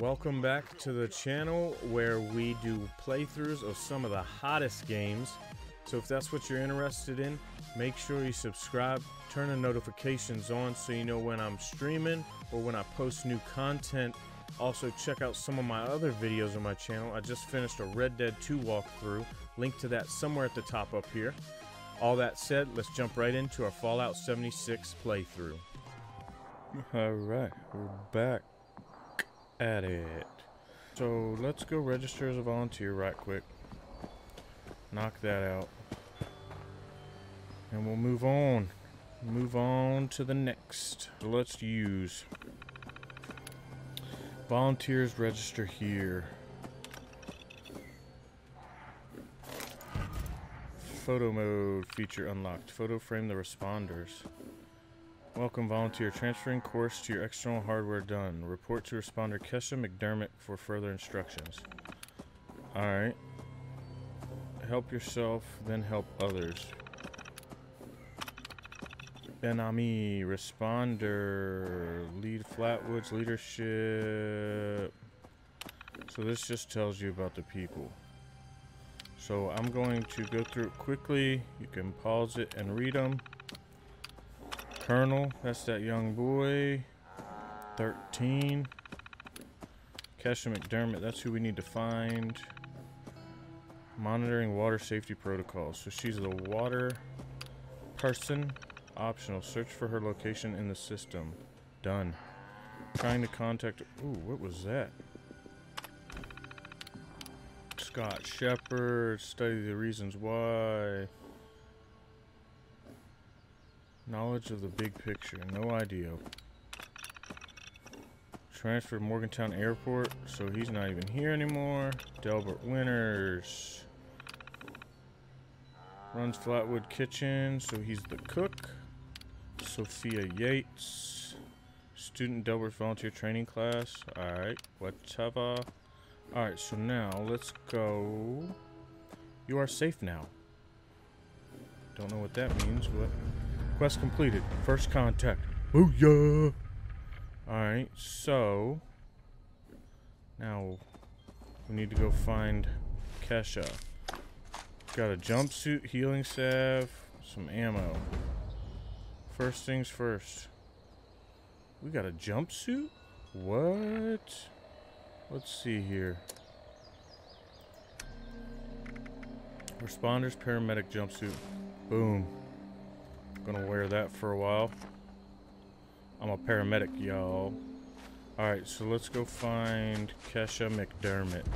Welcome back to the channel where we do playthroughs of some of the hottest games. So if that's what you're interested in, make sure you subscribe, turn the notifications on so you know when I'm streaming or when I post new content. Also check out some of my other videos on my channel. I just finished a Red Dead 2 walkthrough. Link to that somewhere at the top up here. All that said, let's jump right into our Fallout 76 playthrough. Alright, we're back at it. So let's go register as a volunteer right quick. Knock that out. And we'll move on. Move on to the next. So let's use volunteers register here. Photo mode feature unlocked. Photo frame the responders. Welcome volunteer. Transferring course to your external hardware done. Report to responder Kesha McDermott for further instructions. Alright. Help yourself, then help others. Benami, responder, lead Flatwoods leadership. So this just tells you about the people. So I'm going to go through it quickly. You can pause it and read them. Colonel, that's that young boy. 13. Kesha McDermott, that's who we need to find. Monitoring water safety protocols. So she's the water person. Optional. Search for her location in the system. Done. Trying to contact... Ooh, what was that? Scott Shepard. Study the reasons why. Knowledge of the big picture. No idea. Transferred Morgantown Airport, so he's not even here anymore. Delbert Winters. Runs Flatwood Kitchen, so he's the cook. Sophia Yates. Student Delbert Volunteer Training Class. Alright, whatever. Alright, so now let's go. You are safe now. Don't know what that means, but Quest completed. First contact. Booyah! Alright, so... Now, we need to go find Kesha. Got a jumpsuit, healing salve, some ammo. First things first. We got a jumpsuit? What? Let's see here. Responders paramedic jumpsuit. Boom. Gonna wear that for a while. I'm a paramedic, y'all. Alright, so let's go find Kesha McDermott.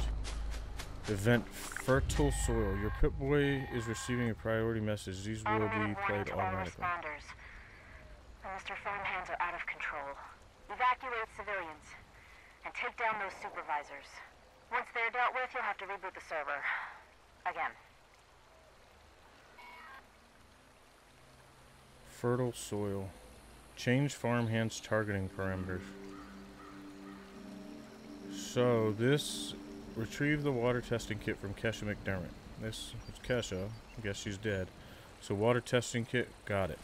Event Fertile Soil. Your Pip-Boy is receiving a priority message. These will be played automatically. Responders. Mr. Farmhands are out of control. Evacuate civilians. And take down those supervisors. Once they're dealt with, you'll have to reboot the server. Again. Fertile soil. Change farmhands targeting parameters. So this retrieve the water testing kit from Kesha McDermott. This is Kesha. I guess she's dead. So water testing kit, got it.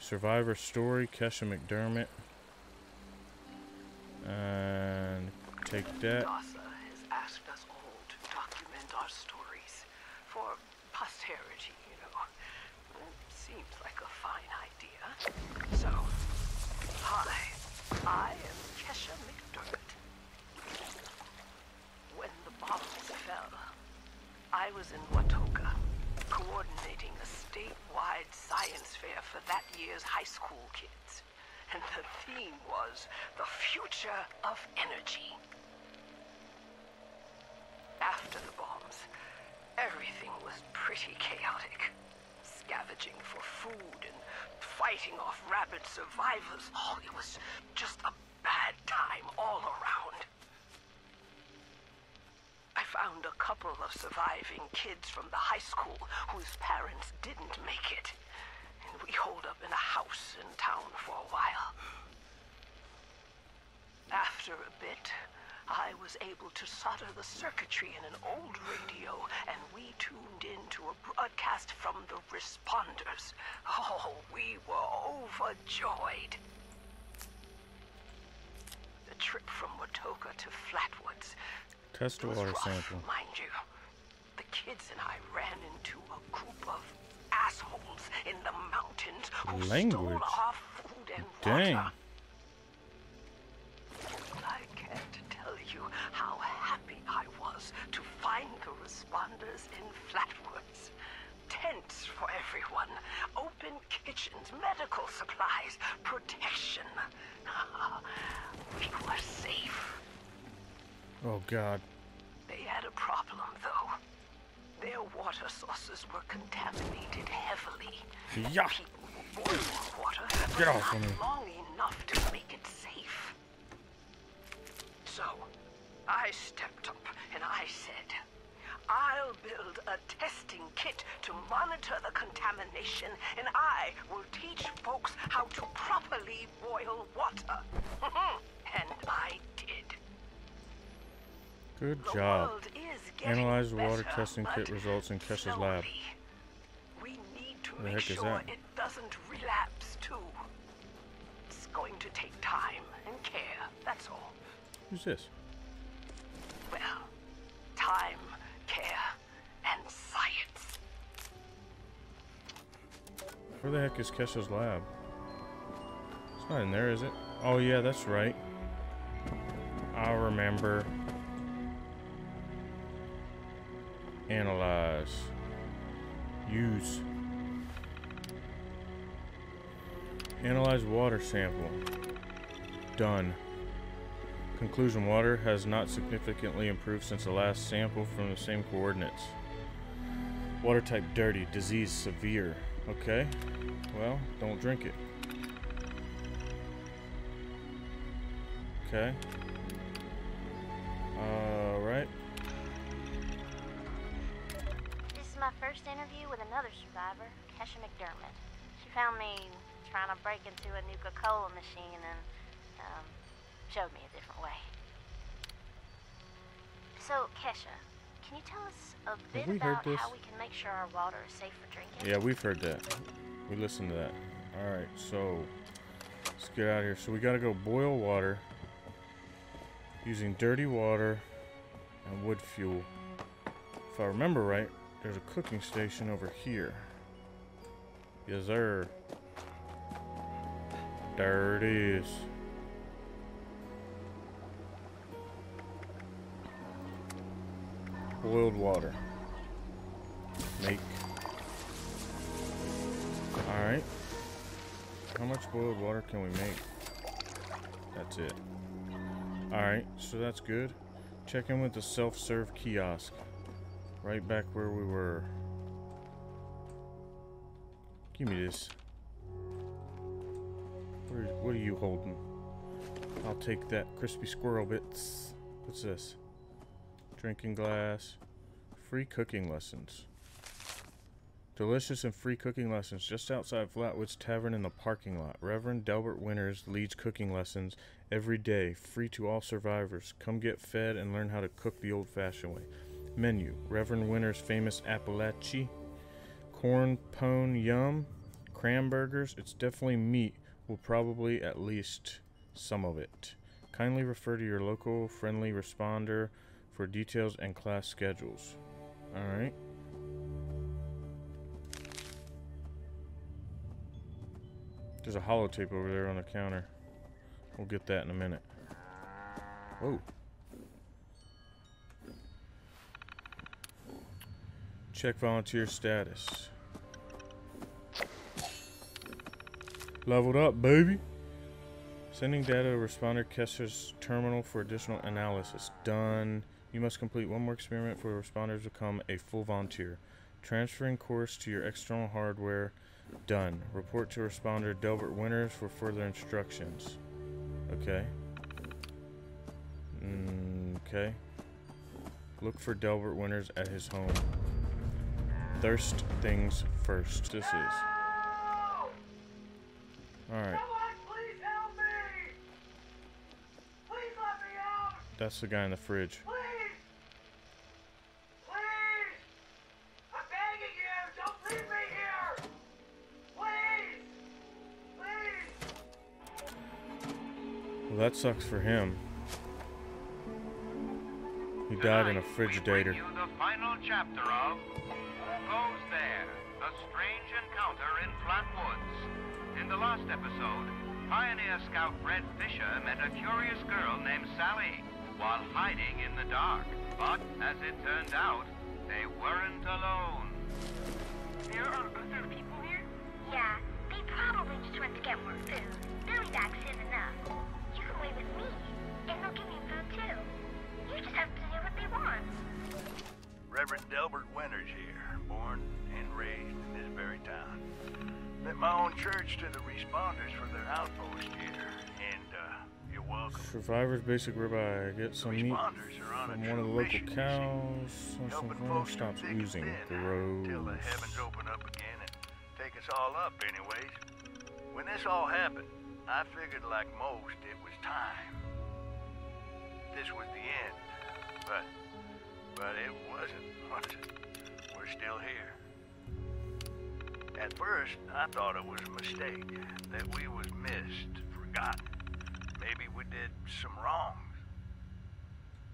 Survivor story, Kesha McDermott. And take that. NASA has asked us all to document our stories for posterity, you know. It seems like a fine idea. So, hi, I am Kesha McDermott. When the bombs fell, I was in Watoka, coordinating a statewide science fair for that year's high school kids. And the theme was the future of energy. After the bombs, everything was pretty chaotic. Scavenging for food and fighting off rabid survivors. Oh, it was just a bad time all around. I found a couple of surviving kids from the high school whose parents didn't make it. And we holed up in a house in town for a while. After a bit, I was able to solder the circuitry in an old radio, and we tuned in to a broadcast from the responders. Oh, we were overjoyed. The trip from Saratoga to Flatwoods. Test water sample. mind you. The kids and I ran into a group of assholes in the mountains who Language? stole our food and Dang. water. I can't tell you how happy I was to find the responders in Flatwoods. Tents for everyone, open kitchens, medical supplies, protection. we were safe. Oh god. They had a problem, though. Their water sources were contaminated heavily. Yeah. People were boiling water, Get off of me. long enough to make it safe. So, I stepped up and I said, I'll build a testing kit to monitor the contamination, and I will teach folks how to properly boil water. and I. Good job. is Analyze the water testing kit results in Kesha's lab. We need to The make heck is sure that? it doesn't relapse too. It's going to take time and care, that's all. Who's this? Well, time, care, and science. Where the heck is Kesha's lab? It's not in there, is it? Oh yeah, that's right. I remember. Analyze. Use. Analyze water sample. Done. Conclusion water has not significantly improved since the last sample from the same coordinates. Water type dirty, disease severe. Okay. Well, don't drink it. Okay. Interview with another survivor, Kesha McDermott. She found me trying to break into a Nuka-Cola machine and um, showed me a different way. So, Kesha, can you tell us a bit about how we can make sure our water is safe for drinking? Yeah, we've heard that. We listened to that. Alright, so let's get out of here. So we gotta go boil water using dirty water and wood fuel. If I remember right, there's a cooking station over here. Yes, sir. There it is. Boiled water. Make. Alright. How much boiled water can we make? That's it. Alright, so that's good. Check in with the self-serve kiosk. Right back where we were. Give me this. Where, what are you holding? I'll take that crispy squirrel bits. What's this? Drinking glass. Free cooking lessons. Delicious and free cooking lessons just outside Flatwoods Tavern in the parking lot. Reverend Delbert Winters leads cooking lessons every day, free to all survivors. Come get fed and learn how to cook the old fashioned way. Menu Reverend Winters' famous Appalachili, corn pone yum, cranburgers. It's definitely meat. We'll probably at least some of it. Kindly refer to your local friendly responder for details and class schedules. Alright. There's a holotape over there on the counter. We'll get that in a minute. Whoa. Check volunteer status. Leveled up, baby. Sending data to responder Kesha's terminal for additional analysis. Done. You must complete one more experiment for responders to become a full volunteer. Transferring course to your external hardware. Done. Report to responder Delbert Winters for further instructions. Okay. Mm, okay. Look for Delbert Winters at his home. Thirst things first. This is. Alright. Please help me! Please let me out! That's the guy in the fridge. Please! Please! I'm begging you! Don't leave me here! Please! Please! Well, that sucks for him. He died in a Tonight, we bring frigidator. A Strange Encounter in Flatwoods. In the last episode, Pioneer Scout Fred Fisher met a curious girl named Sally while hiding in the dark. But as it turned out, they weren't alone. There are other people here? Yeah, they probably just went to get more food. They'll be back soon enough. You can wait with me, and they'll give you food too. You just have to do what they want. Reverend Delbert Winters here, born and raised in this very town. Lent my own church to the responders for their outpost here, and uh, you're welcome. Survivor's basic ribeye. Get some meat on from one of the local mission, you see, cows. Some helping farm stops through thick and oozing uh, till the gross. heavens open up again and take us all up, anyways. When this all happened, I figured, like most, it was time. This was the end, but but it wasn't, was it? We're still here. At first, I thought it was a mistake, that we was missed, forgotten. Maybe we did some wrongs.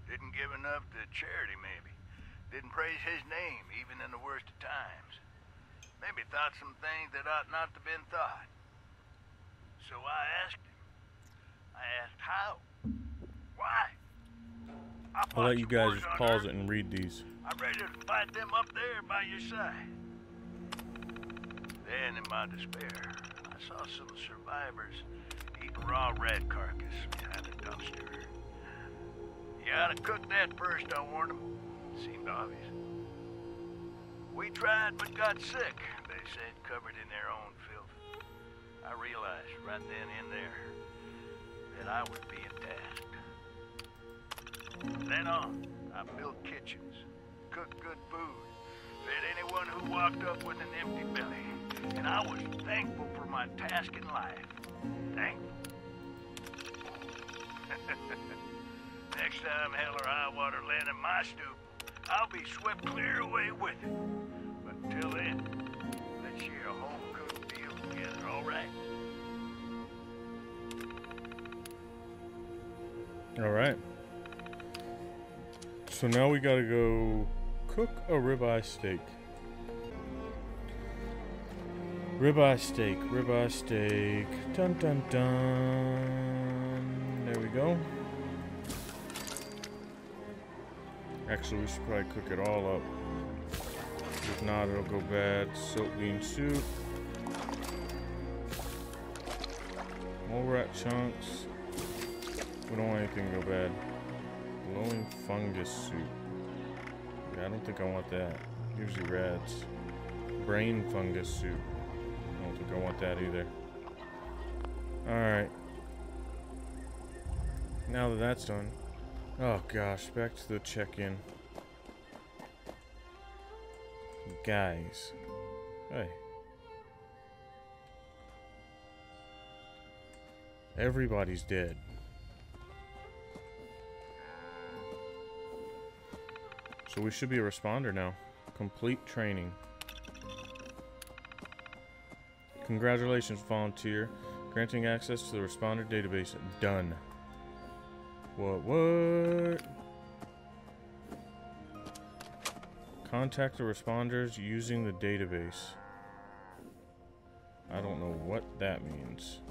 Didn't give enough to charity, maybe. Didn't praise his name, even in the worst of times. Maybe thought some things that ought not to been thought. So I asked him. I asked how. Why? I I'll let you guys just pause it and read these. I'm ready to fight them up there by your side. Then, in my despair, I saw some survivors eating raw rat carcass behind a dumpster. You ought to cook that first, I warned them. Seemed obvious. We tried but got sick, they said, covered in their own filth. I realized right then and there that I was being tasked. Then on, I built kitchens, cooked good food, fed anyone who walked up with an empty belly. And I was thankful for my task in life. Thankful. Next time hell or high water land in my stoop, I'll be swept clear away with it. But till then, let's share a home cooked meal together, all right? All right. So now we gotta go cook a ribeye steak. Ribeye steak, ribeye steak. Dun dun dun. There we go. Actually, we should probably cook it all up. If not, it'll go bad. Silt bean soup. More rat chunks. We don't want anything to go bad. Glowing fungus soup. Yeah, I don't think I want that. Usually rats. Brain fungus soup. I don't think I want that either. Alright. Now that that's done. Oh gosh, back to the check-in. Guys. Hey. Everybody's dead. So we should be a responder now. Complete training. Congratulations, volunteer. Granting access to the responder database. Done. What, what? Contact the responders using the database. I don't know what that means.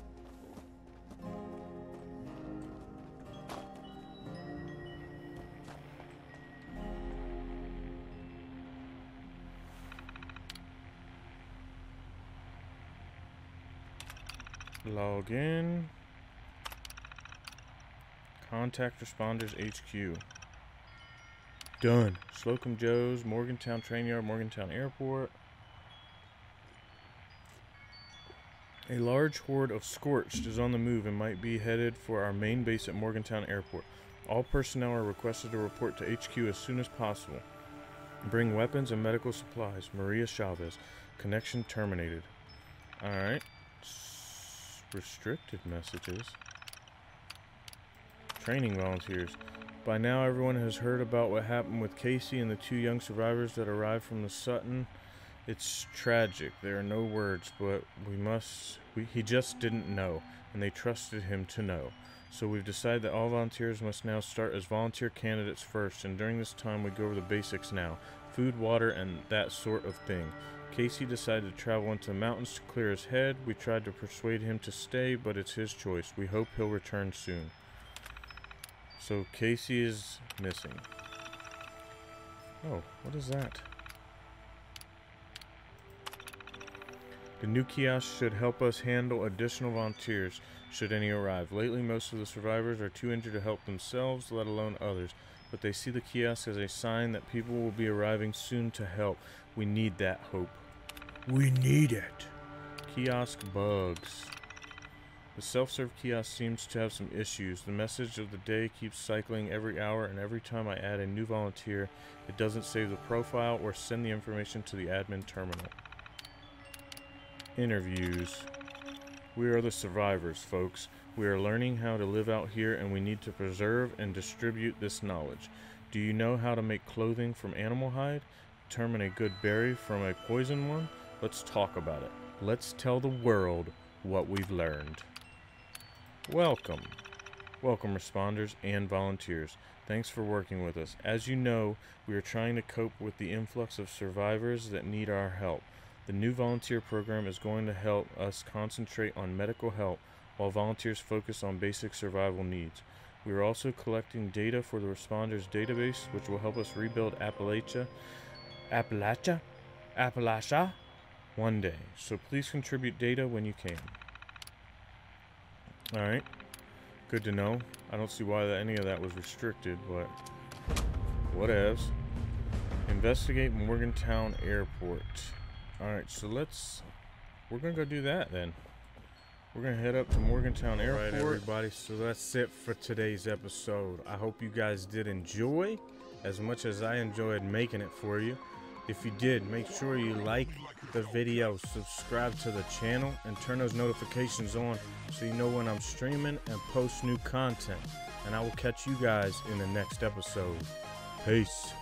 Log in. Contact responders HQ. Done. Slocum Joe's, Morgantown Train Yard, Morgantown Airport. A large horde of Scorched is on the move and might be headed for our main base at Morgantown Airport. All personnel are requested to report to HQ as soon as possible. Bring weapons and medical supplies. Maria Chavez. Connection terminated. Alright. Restricted messages. Training volunteers. By now, everyone has heard about what happened with Casey and the two young survivors that arrived from the Sutton. It's tragic. There are no words, but we must. We, he just didn't know, and they trusted him to know. So we've decided that all volunteers must now start as volunteer candidates first, and during this time we go over the basics now food, water, and that sort of thing. Casey decided to travel into the mountains to clear his head. We tried to persuade him to stay, but it's his choice. We hope he'll return soon. So Casey is missing. Oh, what is that? The new kiosk should help us handle additional volunteers should any arrive. Lately, most of the survivors are too injured to help themselves, let alone others. But they see the kiosk as a sign that people will be arriving soon to help. We need that hope. We need it. Kiosk bugs. The self-serve kiosk seems to have some issues. The message of the day keeps cycling every hour, and every time I add a new volunteer, it doesn't save the profile or send the information to the admin terminal. Interviews. We are the survivors, folks. We are learning how to live out here, and we need to preserve and distribute this knowledge. Do you know how to make clothing from animal hide? Determine a good berry from a poison one? Let's talk about it. Let's tell the world what we've learned. Welcome. Welcome, responders and volunteers. Thanks for working with us. As you know, we are trying to cope with the influx of survivors that need our help. The new volunteer program is going to help us concentrate on medical help while volunteers focus on basic survival needs. We are also collecting data for the responders database, which will help us rebuild Appalachia, Appalachia, Appalachia one day. So please contribute data when you can. Alright. Good to know. I don't see why that, any of that was restricted, but whatevs. Investigate Morgantown Airport. Alright, so let's... We're going to go do that then. We're going to head up to Morgantown Airport. Alright, everybody, so that's it for today's episode. I hope you guys did enjoy as much as I enjoyed making it for you. If you did, make sure you like the video, subscribe to the channel, and turn those notifications on so you know when I'm streaming and post new content. And I will catch you guys in the next episode. Peace.